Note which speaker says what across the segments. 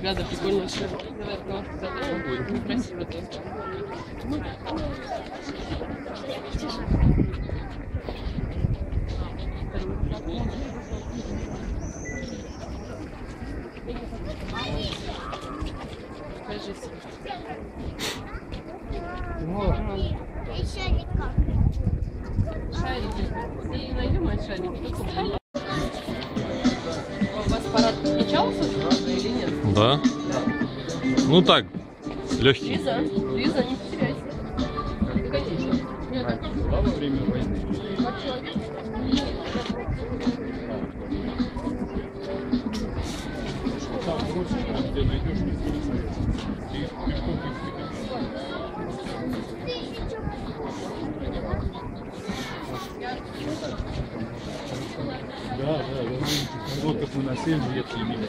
Speaker 1: Бригада рукавушку задрать. Красиво тоже. Кажется.
Speaker 2: Еще никак.
Speaker 1: Шарики. И найдем шарики. Блин. У вас парад отмечался?
Speaker 3: Да? Ну так, легкий.
Speaker 1: Лиза, Лиза, не потеряйся. Да, конечно. Нет,
Speaker 4: во время войны. да, да. Вот как мы на 7 лет имели.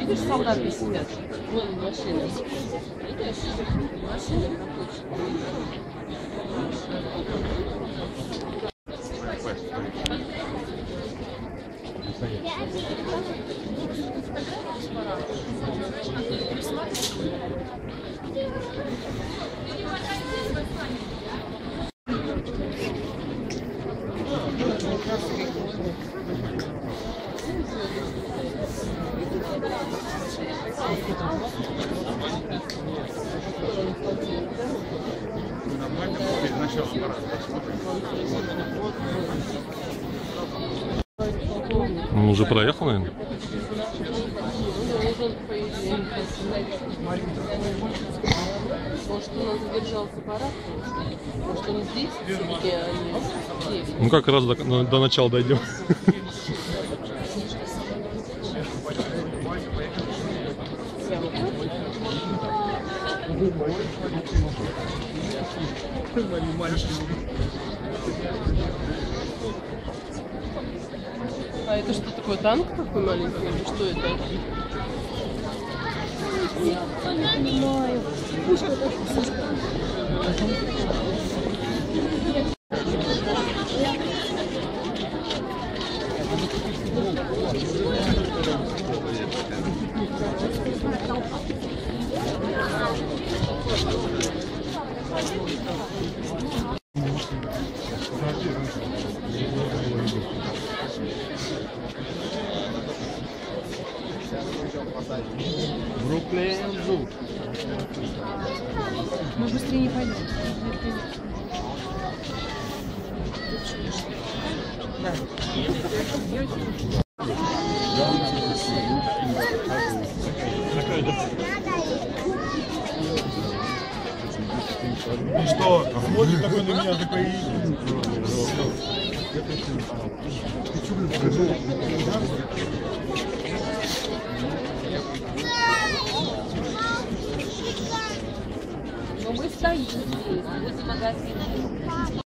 Speaker 1: Видишь, солдаты сидят? Вон машина. Видишь? Машина
Speaker 4: Нормально, парад.
Speaker 3: Он уже проехал, наверное?
Speaker 1: Может, у нас задержался парад? Может, он здесь все-таки, а не?
Speaker 3: Ну как раз до, до- до начала дойдем.
Speaker 1: А это что такое, танк такой маленький? Или что это?
Speaker 4: Бруклин Зу.
Speaker 5: Мы быстрее не пойдем.
Speaker 4: И что? Смотрит такой на меня, такой.
Speaker 5: Но мы стоим здесь, возле магазина.